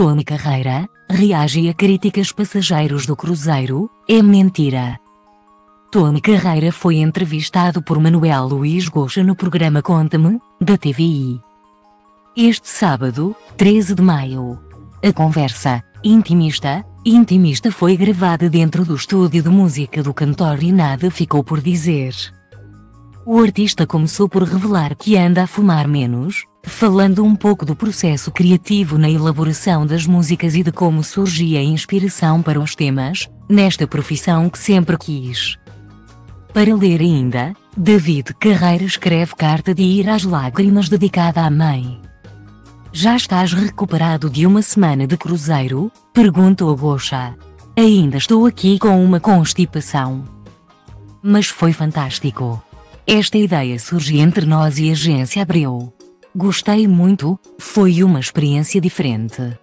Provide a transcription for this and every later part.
Tony Carreira, reage a críticas passageiros do Cruzeiro, é mentira. Tony Carreira foi entrevistado por Manuel Luiz Goxa no programa Conta-me, da TVI. Este sábado, 13 de maio. A conversa, intimista, intimista foi gravada dentro do estúdio de música do cantor e nada ficou por dizer. O artista começou por revelar que anda a fumar menos, falando um pouco do processo criativo na elaboração das músicas e de como surgia a inspiração para os temas, nesta profissão que sempre quis. Para ler ainda, David Carreira escreve Carta de Ir às Lágrimas dedicada à mãe. Já estás recuperado de uma semana de cruzeiro? Perguntou Gocha. Ainda estou aqui com uma constipação. Mas foi fantástico. Esta ideia surge entre nós e a agência Abreu. Gostei muito, foi uma experiência diferente.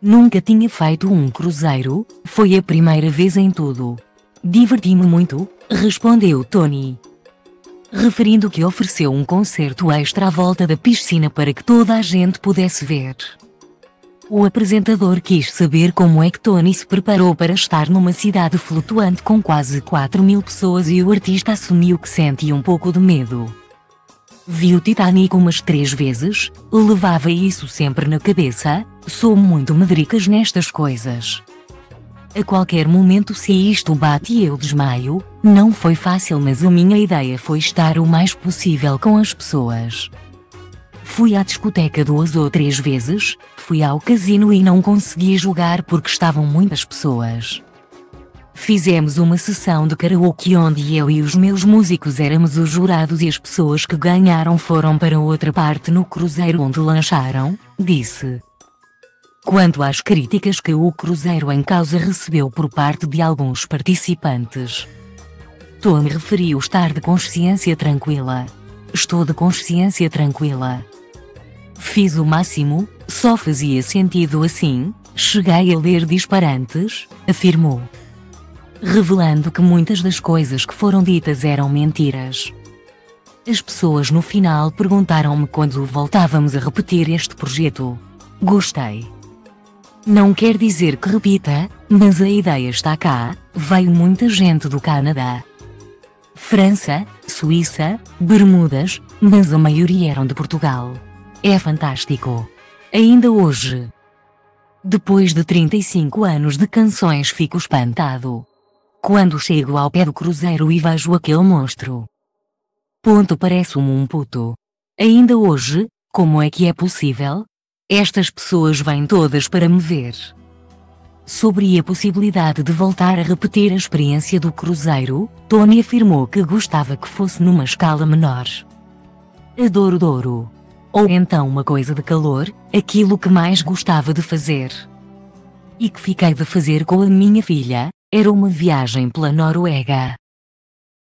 Nunca tinha feito um cruzeiro, foi a primeira vez em tudo. Diverti-me muito, respondeu Tony. Referindo que ofereceu um concerto extra à volta da piscina para que toda a gente pudesse ver. O apresentador quis saber como é que Tony se preparou para estar numa cidade flutuante com quase 4 mil pessoas e o artista assumiu que sentia um pouco de medo. Vi o Titanic umas três vezes, levava isso sempre na cabeça, sou muito medricas nestas coisas. A qualquer momento se isto bate e eu desmaio, não foi fácil mas a minha ideia foi estar o mais possível com as pessoas. Fui à discoteca duas ou três vezes, fui ao casino e não consegui jogar porque estavam muitas pessoas. Fizemos uma sessão de karaoke onde eu e os meus músicos éramos os jurados e as pessoas que ganharam foram para outra parte no cruzeiro onde lancharam, disse. Quanto às críticas que o cruzeiro em causa recebeu por parte de alguns participantes, Tony referiu estar de consciência tranquila. Estou de consciência tranquila. Fiz o máximo, só fazia sentido assim, cheguei a ler disparantes, afirmou. Revelando que muitas das coisas que foram ditas eram mentiras. As pessoas no final perguntaram-me quando voltávamos a repetir este projeto. Gostei. Não quer dizer que repita, mas a ideia está cá, veio muita gente do Canadá. França, Suíça, Bermudas, mas a maioria eram de Portugal. É fantástico. Ainda hoje. Depois de 35 anos de canções fico espantado. Quando chego ao pé do cruzeiro e vejo aquele monstro. Ponto parece-me um puto. Ainda hoje, como é que é possível? Estas pessoas vêm todas para me ver. Sobre a possibilidade de voltar a repetir a experiência do cruzeiro, Tony afirmou que gostava que fosse numa escala menor. Adoro Douro. Ou então uma coisa de calor, aquilo que mais gostava de fazer. E que fiquei de fazer com a minha filha, era uma viagem pela Noruega.